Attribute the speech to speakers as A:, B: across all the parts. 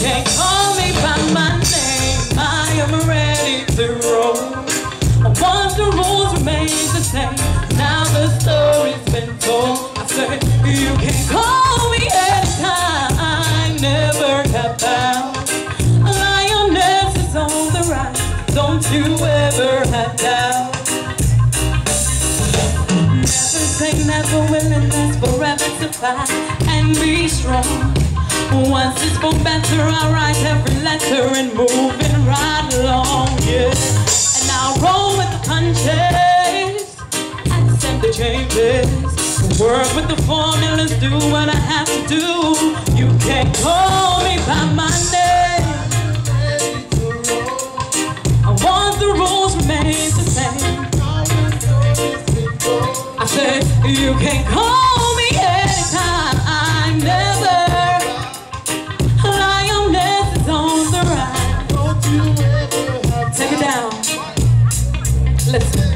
A: can't call me by my name. I am ready to roll. Once the rules remain the same, now the story's been told. I said you can call me anytime. I never got down. Lioness is on the rise. Don't you ever have doubt. Never say never, willingness forever to fight and be strong. Once it's for better, I write every letter and moving right along, yeah. And I'll roll with the punches, accept the changes, work with the formulas, do what I have to do. You can't call me by my name. I want the rules remain the same. I said you can't call Listen.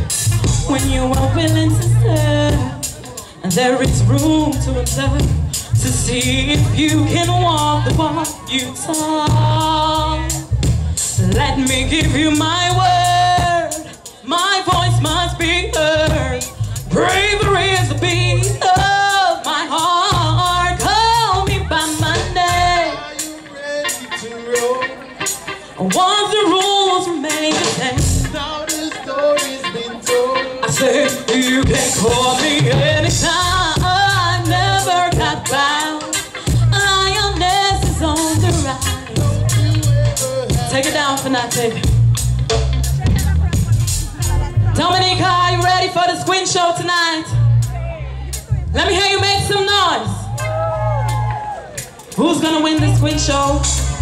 A: When you are willing to serve, there is room to observe to see if you can walk the walk you talk. Let me give you my word. My voice must be heard. Bravery is the beat of my heart. Call me by my name. Once the rules remain the same.
B: Now the story's been
A: said you can call me anytime. I never got bound. Lioness is on the rise. Take it down for baby. Dominica, are you ready for the Squint Show tonight? Let me hear you make some noise. Who's gonna win the Squint Show?